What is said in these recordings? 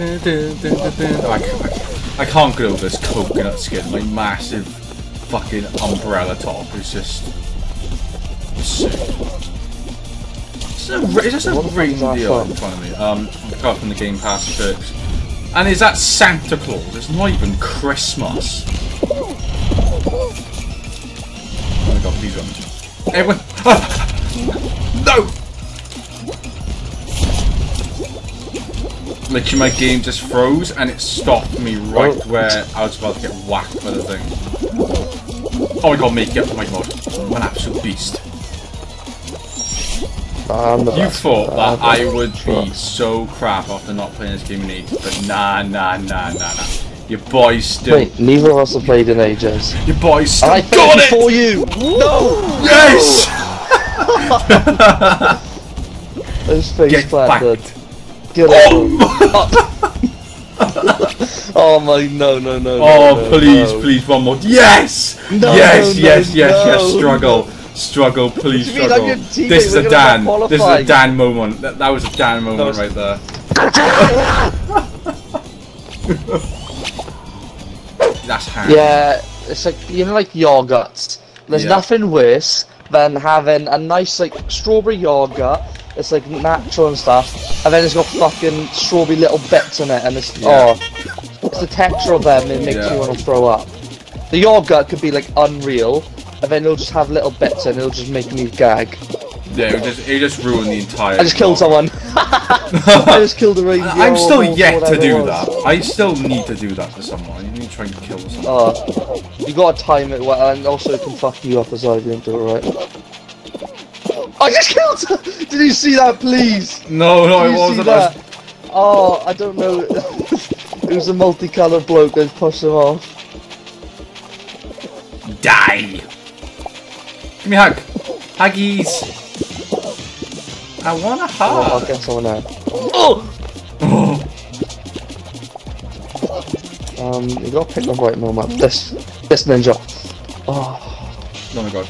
I, I, I can't get over this coconut skin. My massive fucking umbrella top is just sick. Is there a, is there some What the fuck is that reindeer in front of me? Um, got from the Game Pass perks. And is that Santa Claus? It's not even Christmas. Oh my god, please run. Everyone. no! Literally, my game just froze and it stopped me right Oh. where I was about to get whacked by the thing. Oh my god, make it. Oh my god. I'm an absolute beast. You thought that I would be so crap after not playing this game in ages, but nah, nah, nah, nah, nah. Your boy's still. Wait, neither of us have played in ages. Your boy's still I got it! before you! No! Yes! Those face Get planted. back. Get Oh, oh. my, no, no, no. oh no, please, no. please, one more. Yes! Yes, yes, yes, yes. Struggle, struggle, please you mean? struggle. I'm This is a Dan. This is a. Dan moment. That, that was a Dan moment right there. That's hand. Yeah, it's like, you know, like yogurts. There's Yeah. nothing worse than having a nice, like, strawberry yogurt. It's like natural and stuff, and then it's got fucking strawberry little bits in it, and it's Yeah. oh, it's the texture of them. It makes Yeah. you want to throw up. The yogurt could be like unreal, and then it'll just have little bits, and it'll just make me gag. Yeah, it just, it just ruined the entire. I just killed someone. I just killed a reindeer. I'm still yet to do that. I still need to do that for someone. You need to try and kill someone. Oh, you gotta time it well, and also it can fuck you up as well if you don't do it right. I just killed her! Did you see that, please? no, no, Did it wasn't. I that? Oh, I don't know. it was a multicolored bloke that pushed him off. Die! Give me a hug. Huggies! I want a Oh, I'll get someone out. Oh! Oh, Um, you gotta pick the right moment. This, this ninja. Oh, oh my god.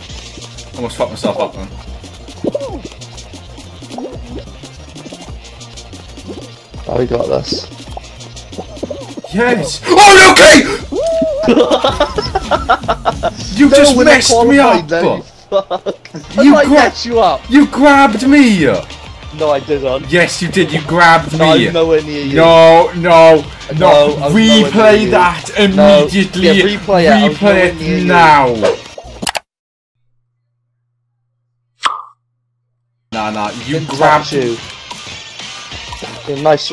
Almost fucked myself up then. Oh, we got this. Yes! Oh, okay! you just messed me up! then, you fuck. You did I gra- you up? You grabbed me! No, I didn't. Yes, you did. You grabbed No, me. I'm nowhere near you. No, no, no. No, I was nowhere near replay you. that No. immediately. Yeah, replay it. I was nowhere Replay near it you. now. Nah, nah. You Didn't grabbed. you. Yeah, nice.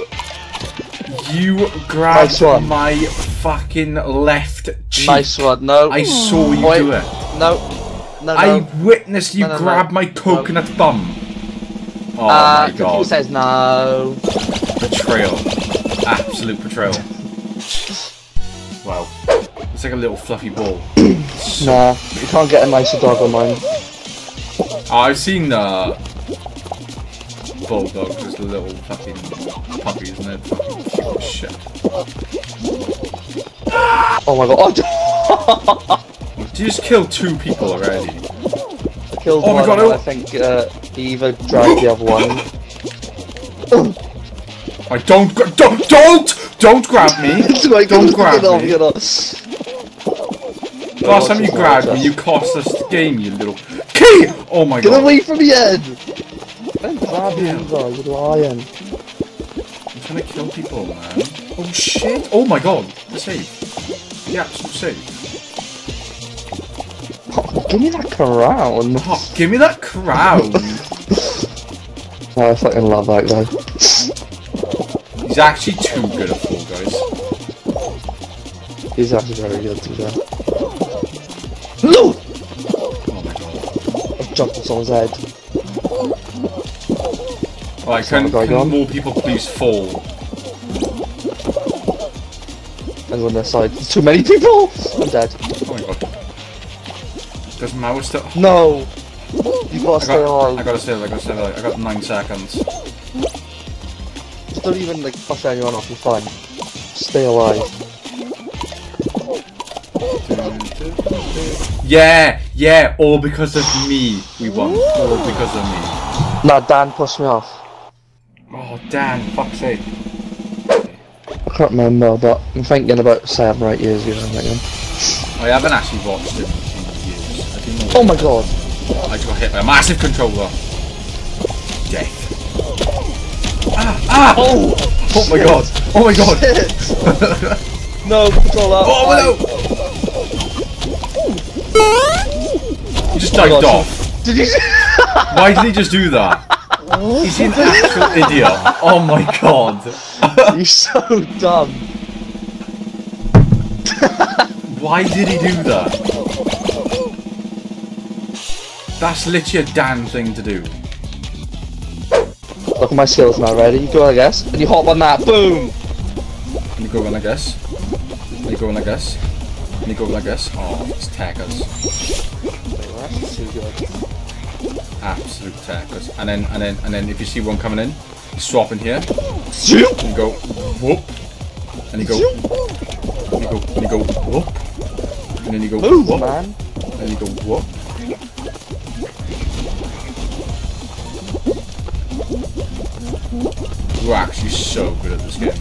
You grabbed Nice one. my fucking left cheek. Nice one. No. I saw you Wait. do it. No. No, no. I witnessed you No, no, grab my coconut bum. Oh uh, my god. says no. Betrayal. Absolute betrayal. Wow. It's like a little fluffy ball. Nah, you can't get a nicer dog on mine. Oh, I've seen uh, bulldogs, just little fucking puppies, and they're fucking shit. Oh my god. Oh, Did you just kill two people already? I killed Oh my one. God, and oh. I think uh, either dragged the other one. I don't, don't, don't, don't grab me. Like, Don't grab off, me. Last time you grabbed me, you cost us the game, you little key. Oh my Get god. Get away from the end! Don't grab you either, you lion. I'm trying to kill people, man. Oh shit. Oh my god. The save. The absolute save. Oh, give me that crown. Oh, give me that crown. Oh, I fucking love that guy. He's actually too good at Fall Guys. He's actually very good to that. No! Oh my god. I've jumped on someone's head. Alright, can, can more people please fall? And on their side. There's too many people! I'm dead. Oh my god. Does Mouse still... No! You gotta I stay got, I gotta stay, I gotta stay, I got nine seconds. Just don't even like push anyone off, you're fine. Stay alive. Yeah, yeah, all because of me we won. All because of me. Nah, Dan pushed me off. Oh, Dan, fuck's sake. I can't remember, but I'm thinking about seven or eight years ago. I haven't actually watched it in years. I didn't know. Oh my god! I just got hit by a massive controller. Death. Ah! Ah! Oh! Oh my god! Oh my god! Shit. no, controller. Oh no! He just Oh dived off. Did you? Why did he just do that? He's an actual idiot. Oh my god. You're so dumb. Why did he do that? That's literally a damn thing to do. Look at my skills now. Ready? You go, I guess. And you hop on that. Boom. And you go in, I guess. And you go in, I guess. And you go in, I guess. Oh, it's tackers. That's too good. Absolute tackers. And then, and then, and then if you see one coming in, swap in here. And go, whoop. And you go, and you go, and you go, whoop. And then you go, Move, whoop. man. And you go, whoop. You're actually so good at this game.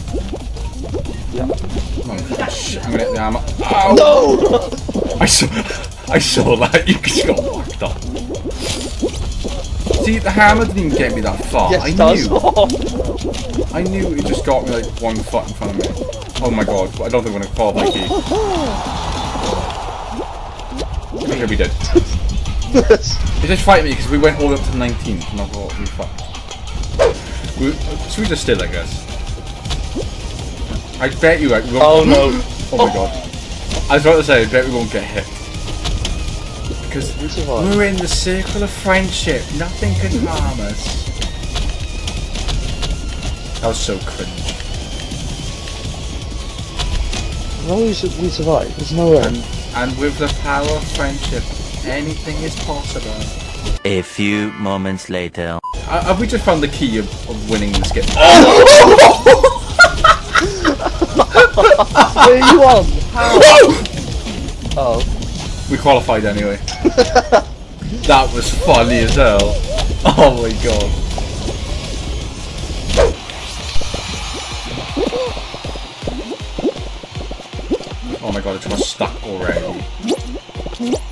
Yeah. Oh, I'm gonna hit the hammer. Ow! No. I saw, I saw that. You just got whacked up. See, the hammer didn't even get me that far. yes, I knew. I knew it just got me like one foot in front of me. Oh my god! I don't think I'm gonna call my key. Okay, we did. He just fight me because we went all the way up to 19th and I thought we fucked. We, should we just still, I guess? I bet you like, we won't- oh no. Oh my god. I was about to say, I bet we won't get hit. Because We survived. we're in the circle of friendship. Nothing can harm us. That was so cringe. No, we, su- we survived. There's no way. And, and with the power of friendship, anything is possible. A few moments later. Uh, have we just found the key of, of winning this game? Where are you on? How? Oh. We qualified anyway. that was funny as hell. Oh my god. Oh my god, it's stuck already.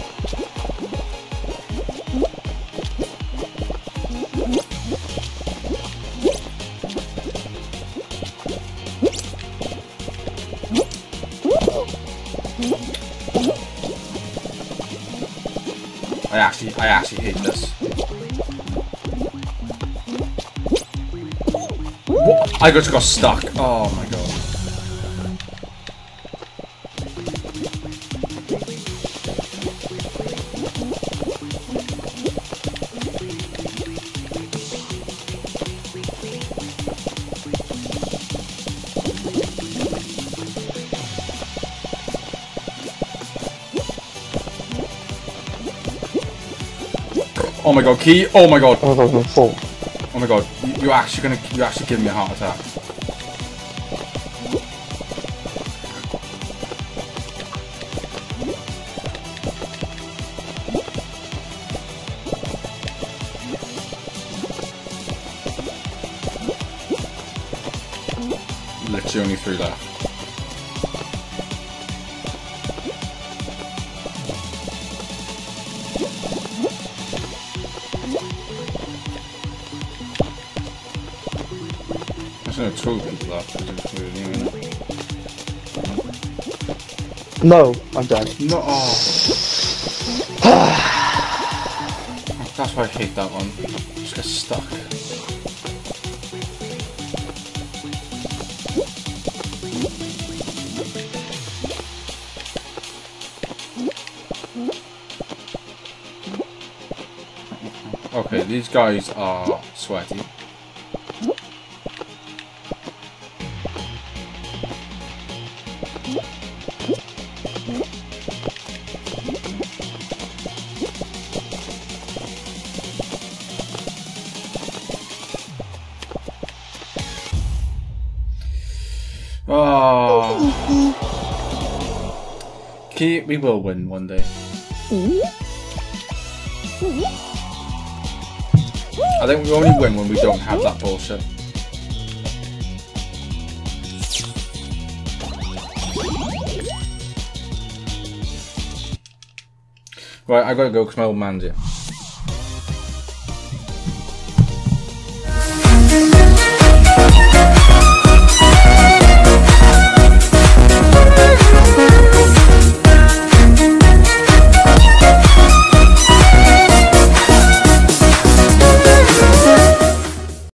I actually, I actually hate this. What? I just got stuck. Oh my god. Oh my god, key! Oh my god! Oh my god, I'm. Oh my god, you- you're actually gonna, you're actually giving me a heart attack. Literally only three left. No trophies left. I just really knew it. No, I'm dead. No. Oh. That's why I hate that one. Just get stuck. Okay, these guys are sweaty. We will win one day. I think we only win when we don't have that bullshit. Right, I gotta go because my old man's here.